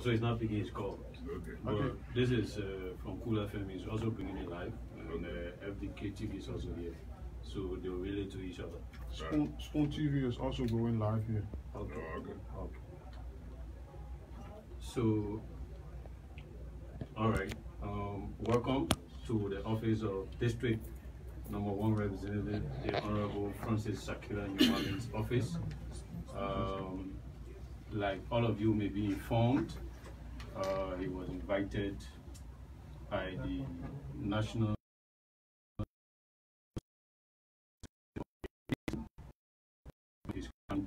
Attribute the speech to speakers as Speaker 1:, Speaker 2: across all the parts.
Speaker 1: call, so it's not picking his call.
Speaker 2: Okay.
Speaker 1: But
Speaker 3: Okay.
Speaker 1: this is uh, from Cool FM. He's also bringing it live, and uh, FDK TV is also here, so they will relate to each other.
Speaker 3: Spoon, Spoon TV is also going live here.
Speaker 1: Okay.
Speaker 2: Oh, okay.
Speaker 1: Okay. So, all right. Um, welcome to the office of District Number One Representative, the Honorable Francis Sakila Nyumalin's office. Um, like all of you may be informed, uh, he was invited by the National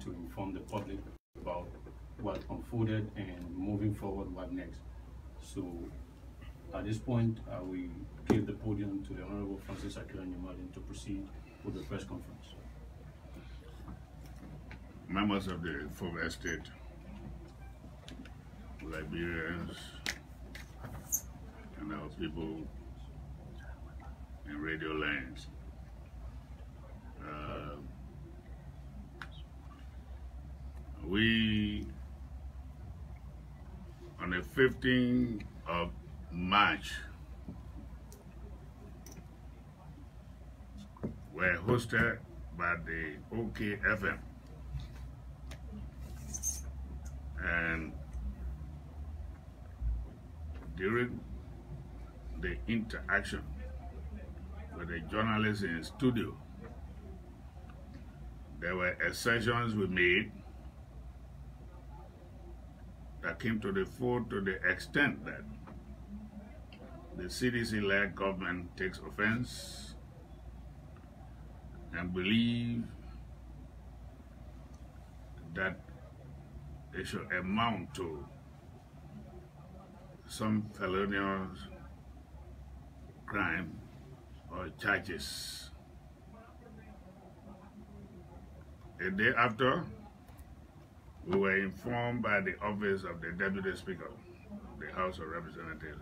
Speaker 1: to inform the public about what unfolded and moving forward what next. So at this point, I will give the podium to the Honorable Francis Sakila Nyumalin to proceed with the press conference.
Speaker 2: Members of the Full Estate, Liberians, and our people in radio lands. Uh, we, on the 15th of March, were hosted by the OKFM. And during the interaction with the journalists in studio, there were assertions we made that came to the fore to the extent that the CDC-led government takes offense and believe that it should amount to some felonious crime or charges. A day after, we were informed by the office of the Deputy Speaker, of the House of Representatives,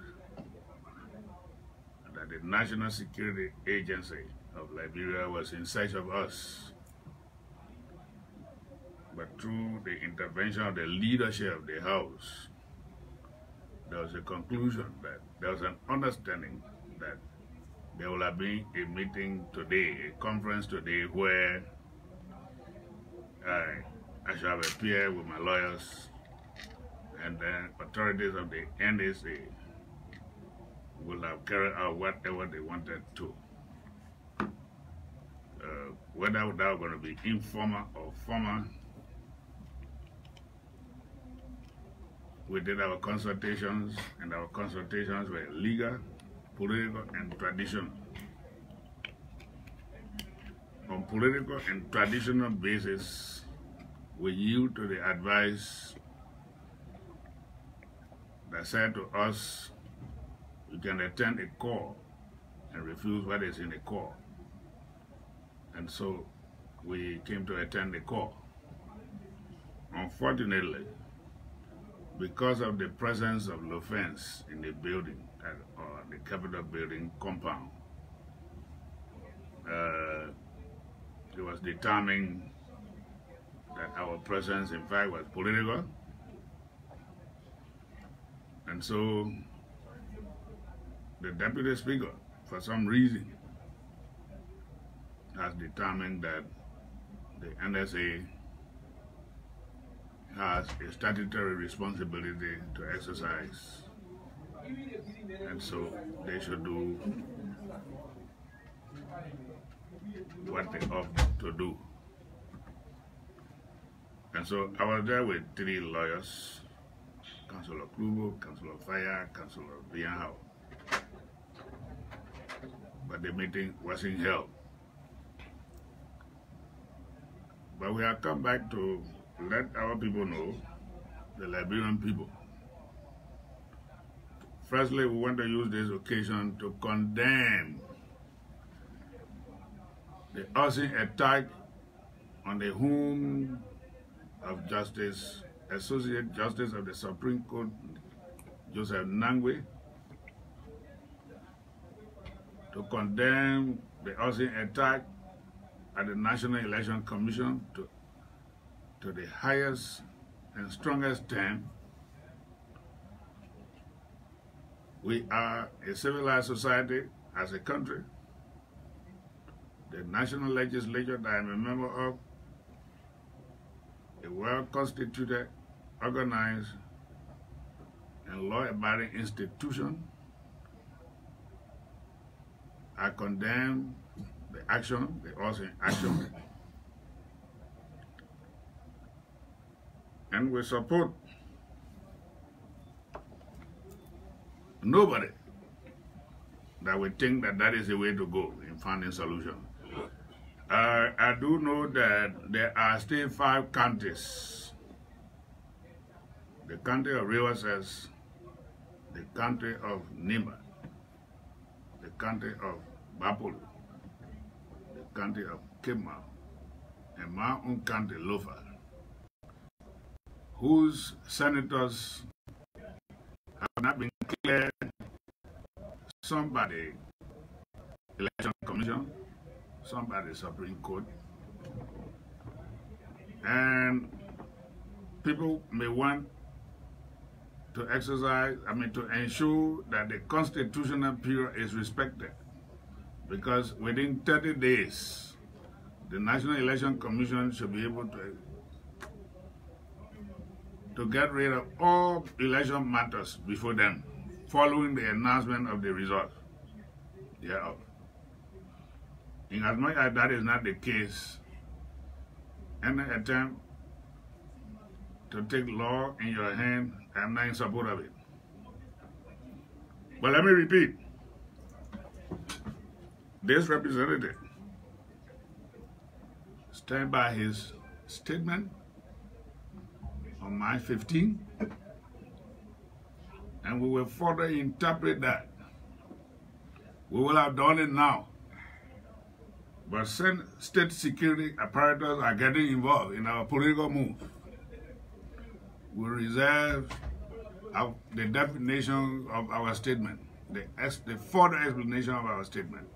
Speaker 2: that the National Security Agency of Liberia was in search of us. But through the intervention of the leadership of the House, there was a conclusion that there was an understanding that there will have been a meeting today, a conference today where I, I shall appear with my lawyers and then authorities of the NSA will have carried out whatever they wanted to. Uh, whether that was going to be informal or formal, we did our consultations, and our consultations were legal, political, and traditional. On political and traditional basis, we yield to the advice that said to us, you can attend a call and refuse what is in the call. And so we came to attend the call. Unfortunately, because of the presence of Lofians in the building, at, or the Capitol building compound, uh, it was determined that our presence, in fact, was political. And so the Deputy Speaker, for some reason, has determined that the NSA has a statutory responsibility to exercise. And so they should do what they ought to do. And so I was there with three lawyers, Councillor Klubo, Councillor Fire, Councillor Bianhao. But the meeting wasn't held. But we have come back to let our people know, the Liberian people. Firstly, we want to use this occasion to condemn the arson attack on the home of Justice, Associate Justice of the Supreme Court, Joseph Nagbe, to condemn the arson attack at the National Election Commission to, to the highest and strongest term We are a civilized society as a country. The national legislature that I'm a member of, a well-constituted, organized, and law-abiding institution. I condemn the action, the also action, and we support nobody that would think that that is the way to go in finding solution. Uh, I do know that there are still five counties. The county of Rivers, the county of Nimba, the county of Gbarpolu, the county of Kima, and my own county, Lofa, whose senators have not been cleared somebody election commission, somebody Supreme Court, and people may want to exercise, I mean, to ensure that the constitutional period is respected. Because within 30 days, the National Election Commission should be able to to get rid of all election matters before them, following the announcement of the result thereof. In as much as that is not the case, any attempt to take law in your hand, I'm not in support of it. But let me repeat. This representative stand by his statement on March 15, and we will further interpret that. We will have done it now. But since state security apparatus are getting involved in our political move. We reserve our, the definition of our statement, the, the further explanation of our statement.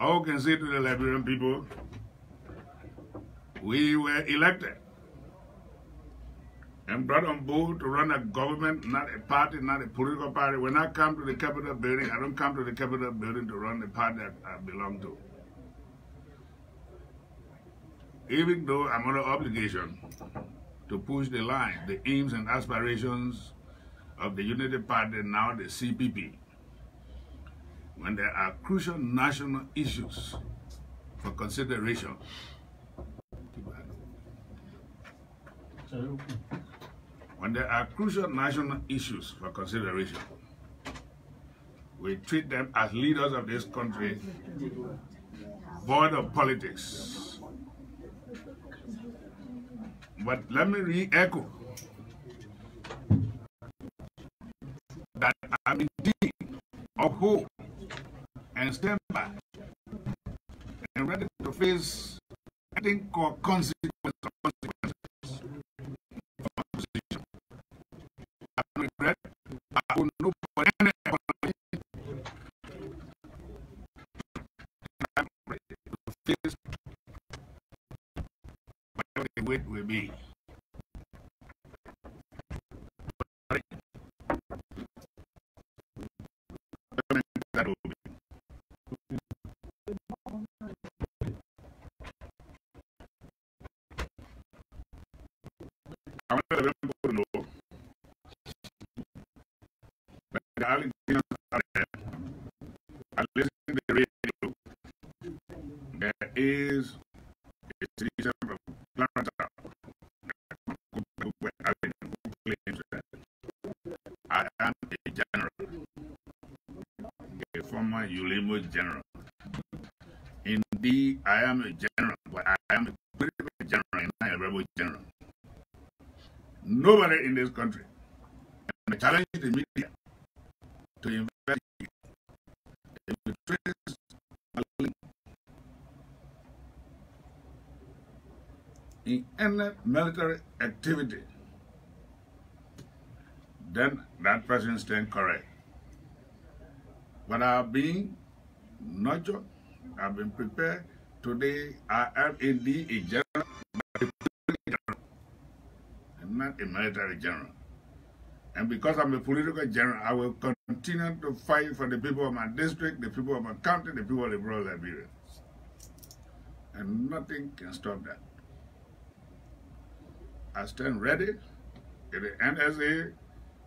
Speaker 2: All can say to the Liberian people, we were elected and brought on board to run a government, not a party, not a political party. When I come to the Capitol building, I don't come to the Capitol building to run the party that I belong to. Even though I'm under obligation to push the line, the aims and aspirations of the Unity Party, now the CPP, when there are crucial national issues for consideration, when there are crucial national issues for consideration, we treat them as leaders of this country, void of politics. But let me re-echo that I'm indeed of hope and stand by and ready to face anything called consequences regret. I will know for any apology. I'm ready to face whatever the weight will be. That will be. I want everyone to know that the allegations are there. I listen to the radio. There is a citizen from Clarence who claims that I am a general, a former ULIMO general. Indeed, I am a general, but I am a political general and not a rebel general. Nobody in this country I challenge the media to investigate in any military activity, then that person stands correct. But I've been nurtured, I've been prepared. Today, I am indeed a general, and not a military general. And because I'm a political general, I will continue to fight for the people of my district, the people of my county, the people of the rural Liberia. And nothing can stop that. I stand ready. If the NSA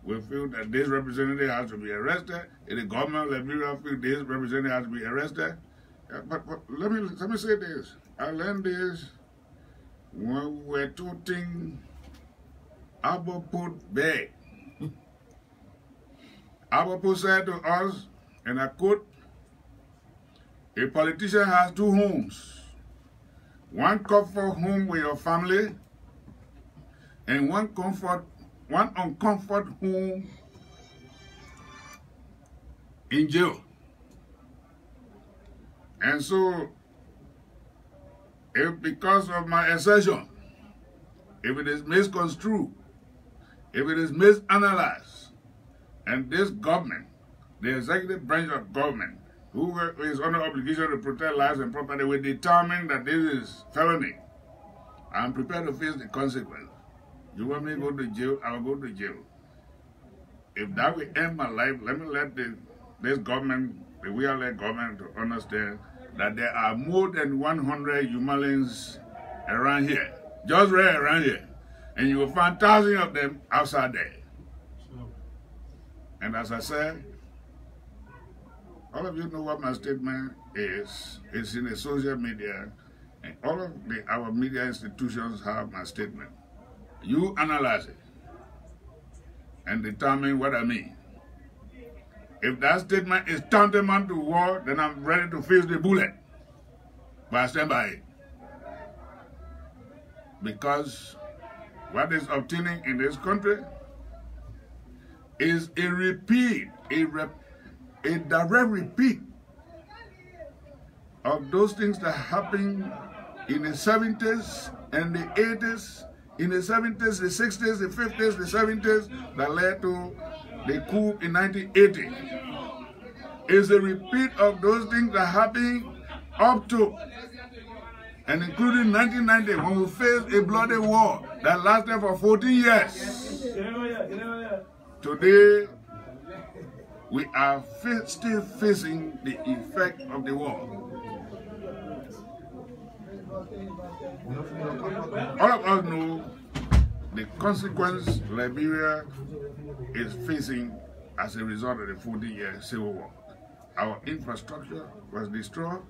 Speaker 2: will feel that this representative has to be arrested, the government of Liberia feel this representative has to be arrested, uh, but, but let me let me say this. I learned this when we were touting Aboput Bay. Aboput said to us, and I quote, a politician has two homes. One comfort home with your family, and one comfort, one uncomfort home in jail. And so, if because of my assertion, if it is misconstrued, if it is misanalyzed, and this government, the executive branch of government, who is under obligation to protect lives and property, will determine that this is felony, I'm prepared to face the consequence. You want me to go to jail? I'll go to jail. If that will end my life, let me let the, this government, the we are government to understand that there are more than 100 Nyumalins around here, just right around here. And you will find thousands of them outside there. And as I said, all of you know what my statement is. It's in the social media, and all of the, our media institutions have my statement. You analyze it and determine what I mean. If that statement is tantamount to war, then I'm ready to face the bullet. But I stand by it. Because what is obtaining in this country is a repeat, a, rep, a direct repeat of those things that happened in the 70s and the 80s, in the 70s, the 60s, the 50s, the 70s, that led to the coup in 1980. Is a repeat of those things that happened up to and including 1990 when we faced a bloody war that lasted for 14 years. Today, we are still facing the effect of the war. All of us know the consequence Liberia is facing as a result of the 40-year civil war. Our infrastructure was destroyed.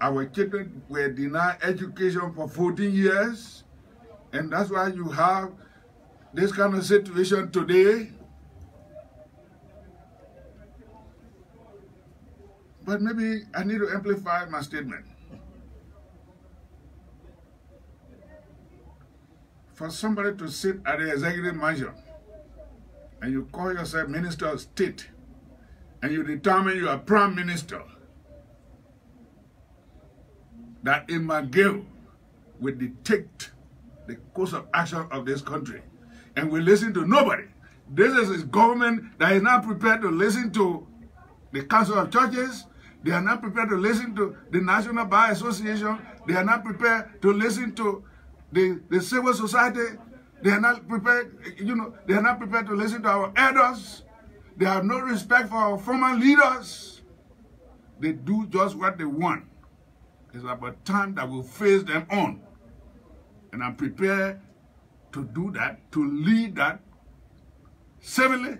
Speaker 2: Our children were denied education for 14 years. And that's why you have this kind of situation today. But maybe I need to amplify my statement. For somebody to sit at the executive mansion and you call yourself Minister of State and you determine you are Prime Minister, that in McGill will dictate the course of action of this country and we listen to nobody. This is a government that is not prepared to listen to the Council of Churches. They are not prepared to listen to the National Bar Association. They are not prepared to listen to the, the civil society. They are not prepared, you know, they are not prepared to listen to our elders. They have no respect for our former leaders. They do just what they want. It's about time that we face them on. And I'm prepared to do that, to lead that civilly.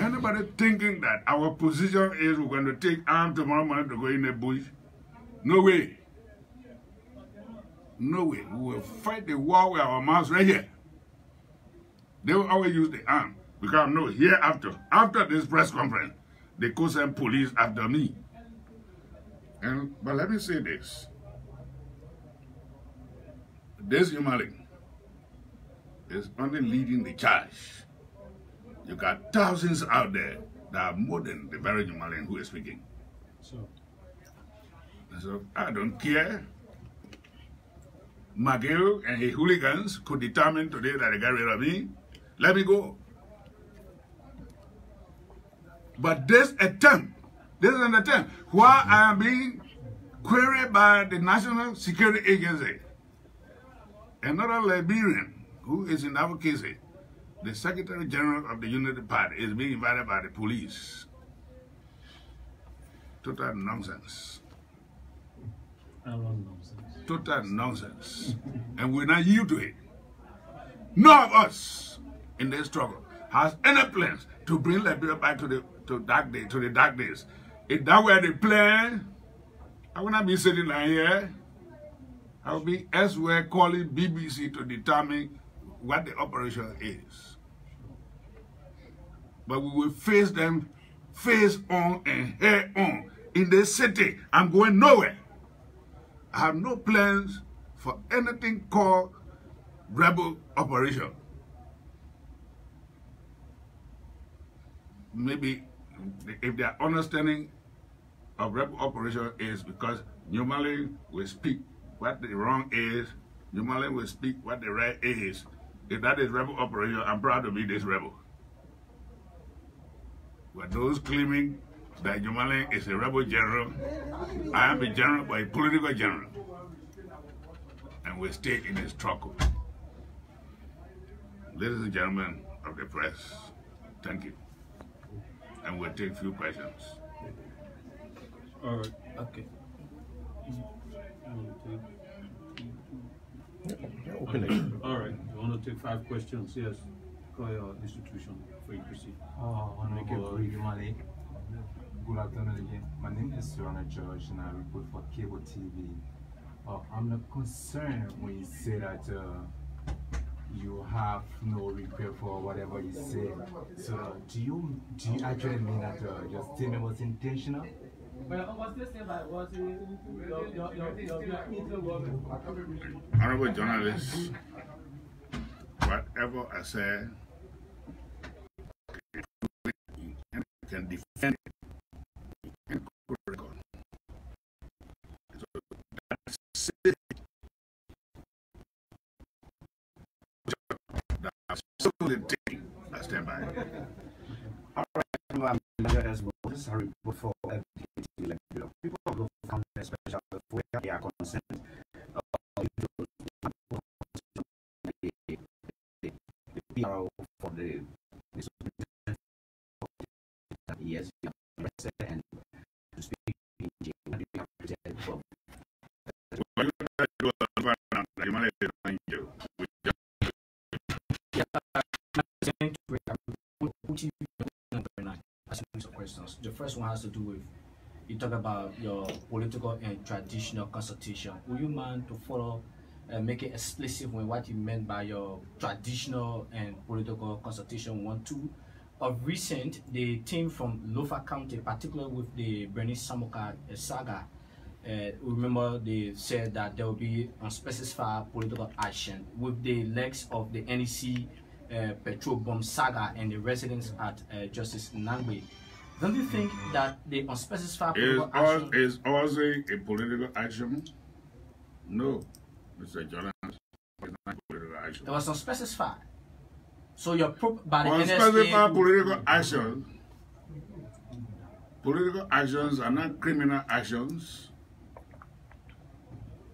Speaker 2: Anybody thinking that our position is we're going to take arms tomorrow morning to go in the bush? No way. No way. We will fight the war with our mouths right here. They will always use the arm. Because no, here after, after this press conference, they could send police after me. And but let me say this. This human is only leading the charge. You got thousands out there that are more than the very human who is speaking. So, so I don't care. McGill and his hooligans could determine today that they got rid of me. Let me go. But this attempt, this is an attempt, while I am being queried by the National Security Agency, another Liberian who is in advocacy, the Secretary General of the Unity Party is being invited by the police. Total nonsense. Total nonsense. And we're not yield to it. None of us in this struggle has any plans to bring Liberia back to the to dark day to the dark days. If that were the plan, I would not be sitting down here. I would be elsewhere calling BBC to determine what the operation is. But we will face them face on and head on in the city. I'm going nowhere. I have no plans for anything called rebel operation. Maybe if their understanding of rebel operation is because normally we speak what the wrong is, normally we speak what the right is. If that is rebel operation, I'm proud to be this rebel. But those claiming that Jumale is a rebel general, I am a general, but a political general. And we stay in a struggle. Ladies and gentlemen of the press, thank you. And we'll take a few questions.
Speaker 1: All right.
Speaker 4: Okay.
Speaker 1: Open it. All right. You want to take five questions? Yes. Call your institution for you proceed.
Speaker 5: Oh,
Speaker 1: Make it
Speaker 5: Honorable
Speaker 1: brief.
Speaker 5: Yumale. Good afternoon again. My name is Surana George and I report for cable TV. Uh, I'm not concerned when you say that uh, you have no regret for whatever you said. So do you do you actually mean that uh, your statement was intentional?
Speaker 2: Honorable journalists, whatever I said, you can defend it. You can go to record. So The thing. I stand by.
Speaker 4: the arrested and to speak in jail. What do you have to say for
Speaker 2: What you try to do is find out that humanity is not in jail. We
Speaker 4: asking some questions. The first one has to do with you talk about your political and traditional consultation. Would you mind to follow uh, make it explicit when what you meant by your traditional and political consultation one two? Of recent, the team from Lofa County, particularly with the Brownie Samukai uh, saga, uh, remember they said that there will be unspecified political action with the legs of the NEC uh, petrol bomb saga and the residents at uh, Justice Nagbe. Don't you think that the unspecified
Speaker 2: Is,
Speaker 4: political action
Speaker 2: is Aussie a political action? No, Mr. Jordan. Political action.
Speaker 4: it was unspecified? So you're pro- by the
Speaker 2: Unspecified
Speaker 4: NSA.
Speaker 2: political actions. Political actions are not criminal actions.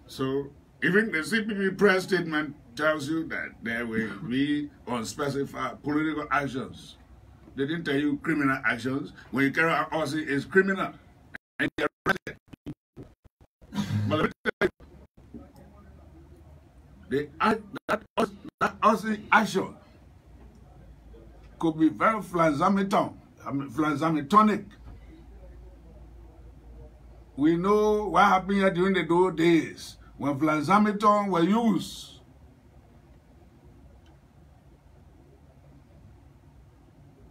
Speaker 2: So even the CPP press statement tells you that there will be unspecified political actions. They didn't tell you criminal actions. When you carry out Aussie, it's criminal. And arrested. But let me tell you, the, act- that, that Aussie action could be very flanzamiton, flanzamitonic. We know what happened here during the old days when flanzamiton were used.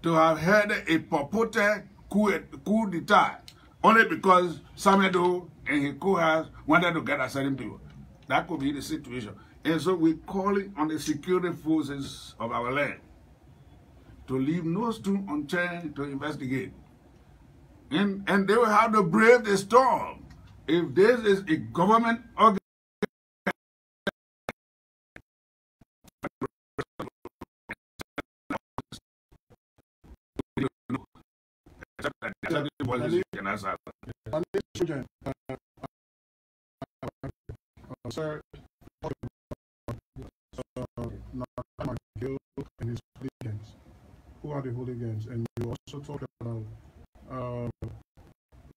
Speaker 2: To have had a purported coup, coup d'etat only because Samedo and his cohorts wanted to get a certain people. That could be the situation. And so we're calling on the security forces of our land to leave no stone unturned to investigate. And, and they will have to brave the storm. If this is a government
Speaker 3: Sir, and his. Who are the hooligans? And you also talk about uh,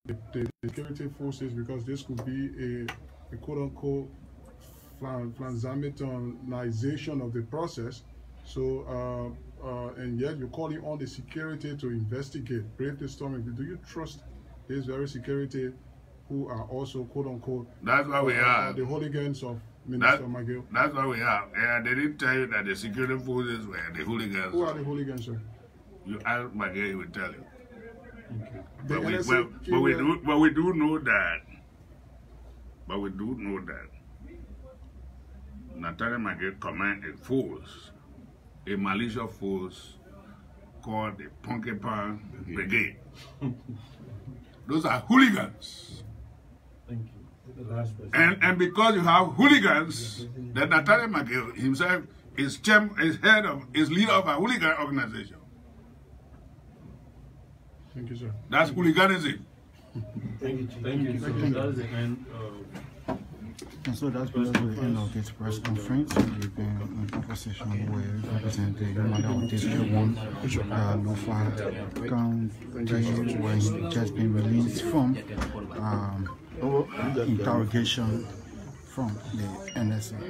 Speaker 3: the, the, security forces because this could be a, a quote unquote flan, of the process. So uh, uh, and yet you're calling on the security to investigate, brave the storm. Do you trust this very security who are also quote unquote
Speaker 2: That's what we
Speaker 3: uh,
Speaker 2: are.
Speaker 3: the hooligans of
Speaker 2: That,
Speaker 3: Minister McGill?
Speaker 2: that's what we have. And they didn't tell you that the security forces were the hooligans.
Speaker 3: Who are the hooligans, sir?
Speaker 2: You ask McGill, he will tell you.
Speaker 3: The
Speaker 2: But we, well, but we do, but we do know that. But we do know that. Nathaniel McGill command a force, a malicious force called the Ponkepan Brigade. Those are hooligans.
Speaker 1: Thank you. The last question.
Speaker 2: And and because you have hooligans, then Nathaniel McGill himself is chairman, is head of, is leader of a hooligan organization.
Speaker 3: Thank you, sir.
Speaker 2: That's hooliganism.
Speaker 1: Thank you. Thank you. So that is the end of
Speaker 6: And so that brings us to the end of this press conference. We've been in conversation with Representative Yumada of District 1, uh, Lofa County, where he just been released from um, interrogation from the NSA.